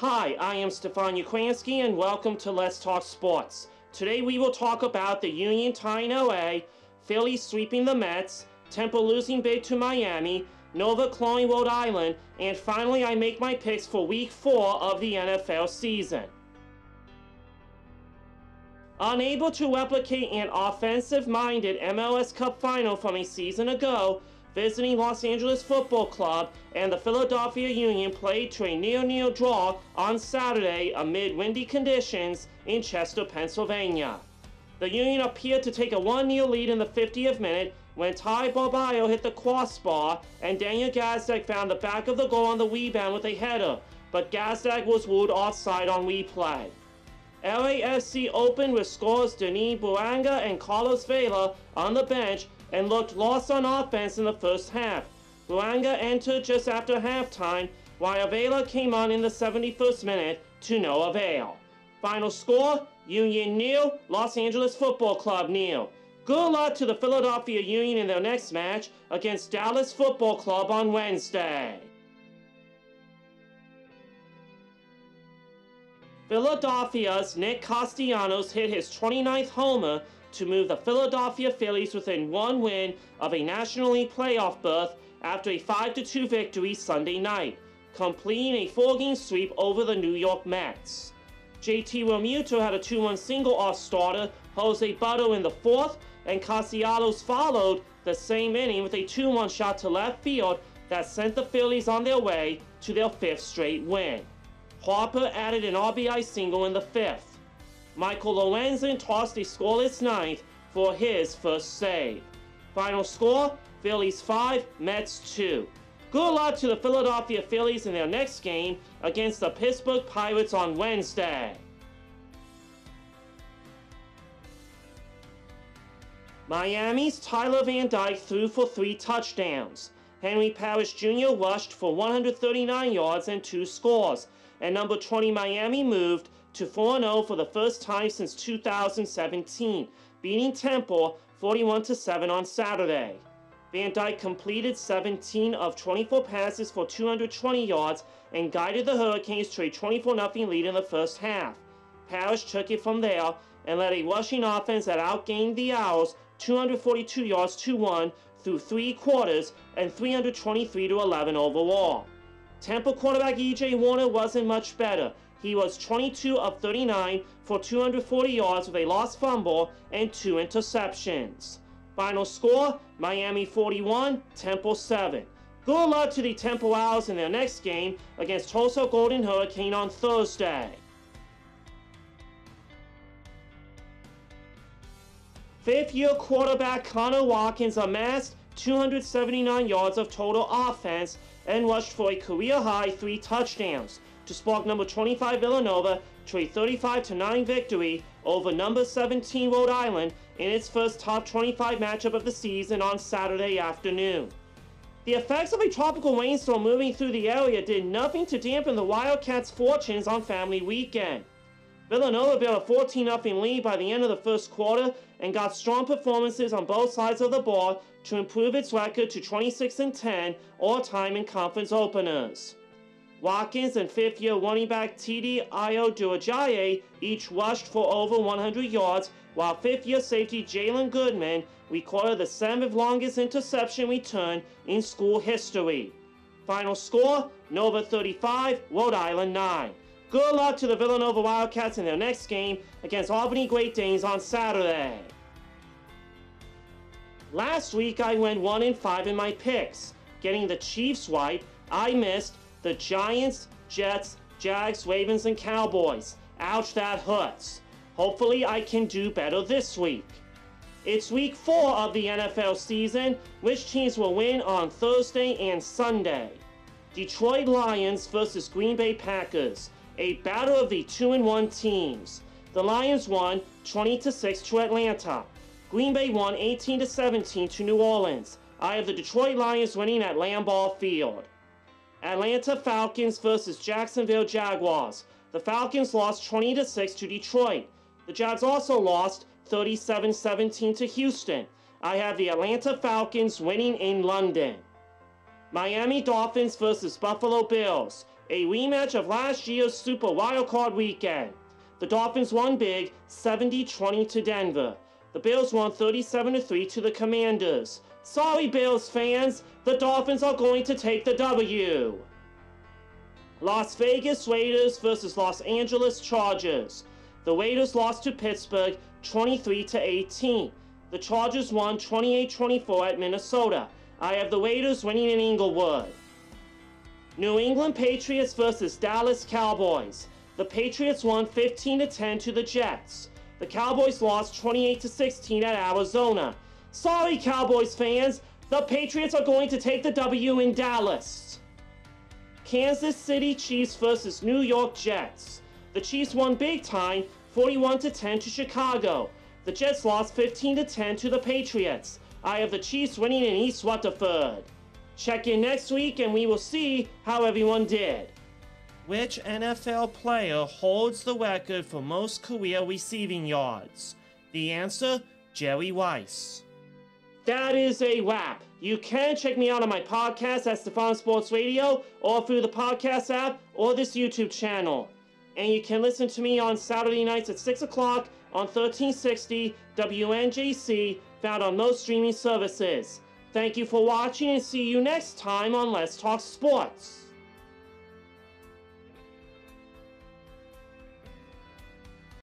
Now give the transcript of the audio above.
Hi, I am Stefan Ukransky and welcome to Let's Talk Sports. Today we will talk about the Union tying LA, Philly sweeping the Mets, Temple losing big to Miami, Nova clawing Rhode Island, and finally I make my picks for week 4 of the NFL season. Unable to replicate an offensive-minded MLS Cup final from a season ago, visiting Los Angeles Football Club and the Philadelphia Union played to a near-near draw on Saturday amid windy conditions in Chester, Pennsylvania. The Union appeared to take a 1-0 lead in the 50th minute when Ty Barbayo hit the crossbar and Daniel Gazdag found the back of the goal on the rebound with a header, but Gazdag was ruled offside on replay. LAFC opened with scores Denis Bouanga and Carlos Vela on the bench and looked lost on offense in the first half. Bouanga entered just after halftime, while Vela came on in the 71st minute to no avail. Final score, Union nil, Los Angeles Football Club nil. Good luck to the Philadelphia Union in their next match against Dallas Football Club on Wednesday. Philadelphia's Nick Castellanos hit his 29th homer to move the Philadelphia Phillies within one win of a National League playoff berth after a 5-2 victory Sunday night, completing a four-game sweep over the New York Mets. JT Realmuto had a 2-1 single off starter Jose Butto in the fourth, and Castellanos followed the same inning with a 2-1 shot to left field that sent the Phillies on their way to their fifth straight win. Harper added an RBI single in the fifth. Michael Lorenzen tossed a scoreless ninth for his first save. Final score, Phillies 5, Mets 2. Good luck to the Philadelphia Phillies in their next game against the Pittsburgh Pirates on Wednesday. Miami's Tyler Van Dyke threw for three touchdowns. Henry Parrish Jr. rushed for 139 yards and two scores, and number 20 Miami moved to 4-0 for the first time since 2017, beating Temple 41-7 on Saturday. Van Dyke completed 17 of 24 passes for 220 yards and guided the Hurricanes to a 24-0 lead in the first half. Parrish took it from there and led a rushing offense that outgained the Owls 242 yards to 1 through three quarters and 323 to 11 overall. Temple quarterback E.J. Warner wasn't much better. He was 22 of 39 for 240 yards with a lost fumble and two interceptions. Final score, Miami 41, Temple 7. Good luck to the Temple Owls in their next game against Tulsa Golden Hurricane on Thursday. Fifth-year quarterback Connor Watkins amassed 279 yards of total offense and rushed for a career-high three touchdowns to spark number 25 Villanova to a 35-9 victory over number 17 Rhode Island in its first top 25 matchup of the season on Saturday afternoon. The effects of a tropical rainstorm moving through the area did nothing to dampen the Wildcats' fortunes on family weekend. Villanova built a 14-0 lead by the end of the first quarter and got strong performances on both sides of the ball to improve its record to 26-10 all-time in conference openers. Watkins and fifth-year running back TD Ayo-Durojaiye each rushed for over 100 yards, while fifth-year safety Jalen Goodman recorded the seventh longest interception return in school history. Final score, Nova 35, Rhode Island 9. Good luck to the Villanova Wildcats in their next game against Albany Great Danes on Saturday. Last week I went 1 in 5 in my picks. Getting the Chiefs right, I missed the Giants, Jets, Jags, Ravens, and Cowboys. Ouch, that hurts. Hopefully I can do better this week. It's week 4 of the NFL season. Which teams will win on Thursday and Sunday? Detroit Lions versus Green Bay Packers a battle of the 2 and 1 teams. The Lions won 20 to 6 to Atlanta. Green Bay won 18 to 17 to New Orleans. I have the Detroit Lions winning at Lambeau Field. Atlanta Falcons versus Jacksonville Jaguars. The Falcons lost 20 to 6 to Detroit. The Jags also lost 37-17 to Houston. I have the Atlanta Falcons winning in London. Miami Dolphins versus Buffalo Bills a rematch of last year's Super Wildcard Weekend. The Dolphins won big, 70-20 to Denver. The Bills won 37-3 to the Commanders. Sorry, Bills fans, the Dolphins are going to take the W. Las Vegas Raiders versus Los Angeles Chargers. The Raiders lost to Pittsburgh 23 to 18. The Chargers won 28-24 at Minnesota. I have the Raiders winning in Inglewood. New England Patriots versus Dallas Cowboys. The Patriots won 15 to 10 to the Jets. The Cowboys lost 28 to 16 at Arizona. Sorry, Cowboys fans, the Patriots are going to take the W in Dallas. Kansas City Chiefs versus New York Jets. The Chiefs won big time, 41 to 10 to Chicago. The Jets lost 15 to 10 to the Patriots. I have the Chiefs winning in East Rutherford. Check in next week and we will see how everyone did. Which NFL player holds the record for most career receiving yards? The answer Jerry Rice. That is a wrap. You can check me out on my podcast at Stefan Sports Radio or through the podcast app or this YouTube channel. And you can listen to me on Saturday nights at 6 o'clock on 1360 WNJC, found on most streaming services. Thank you for watching and see you next time on Let's Talk Sports.